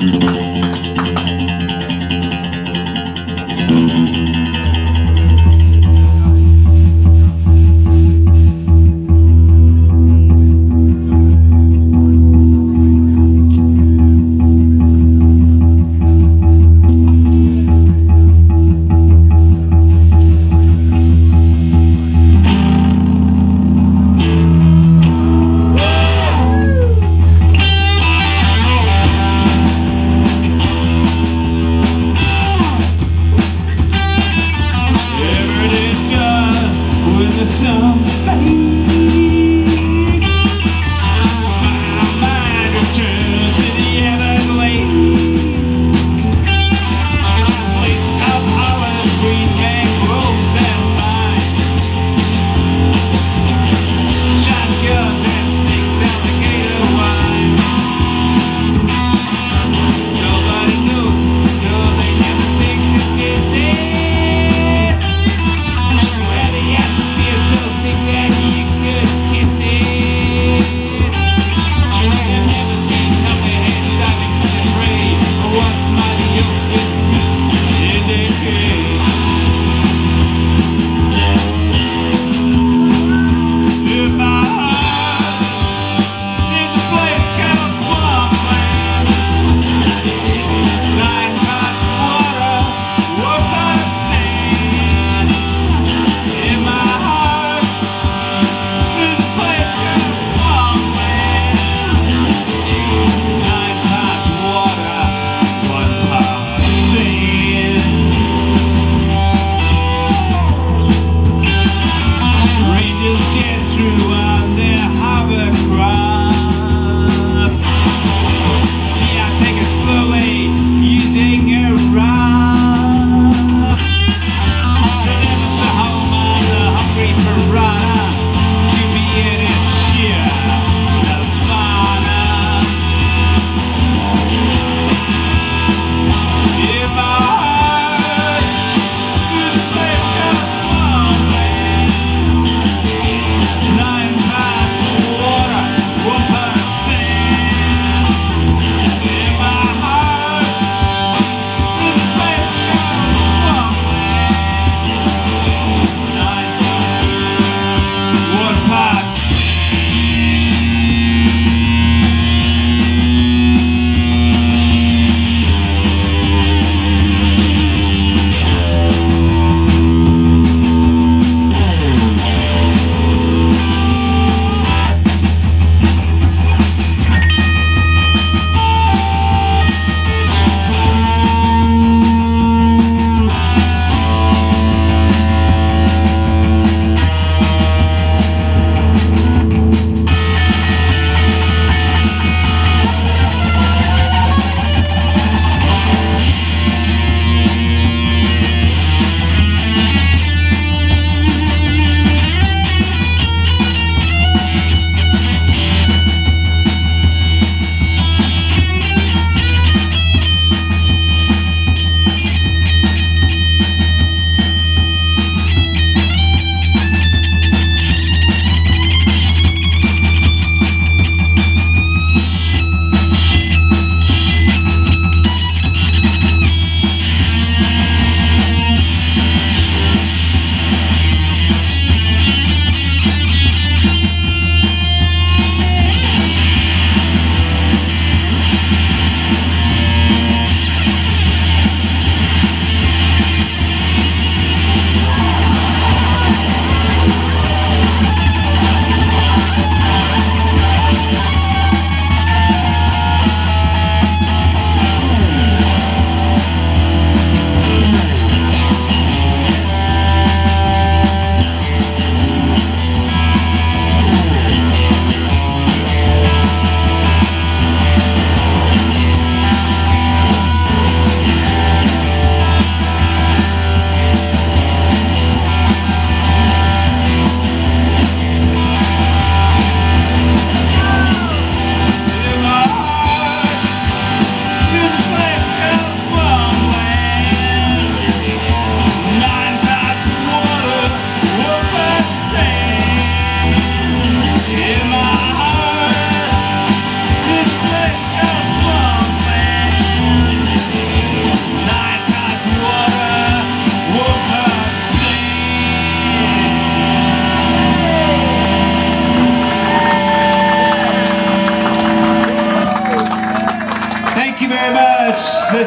Woo!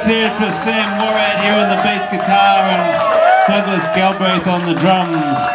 It for Sam Morad here on the bass guitar and Douglas Galbraith on the drums.